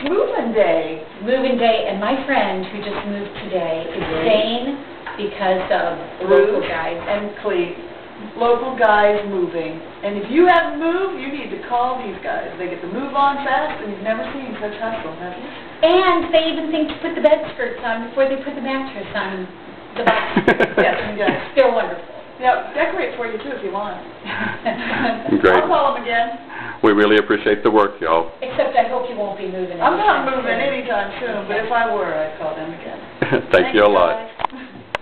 it's moving day. moving day, and my friend who just moved today is Great. staying because of local Ruth guys. and Clete, local guys moving. And if you haven't moved, you need to call these guys. They get to move on fast, and you've never seen such hustle, have you? And they even think to put the bed skirts on before they put the mattress on the box. Yes, yes. They're wonderful. Yeah, decorate for you too if you want. Great. I'll call them again. We really appreciate the work, y'all. Except I hope you won't be moving I'm not anytime moving anytime soon, but if I were, I'd call them again. Thank you a lot. guys.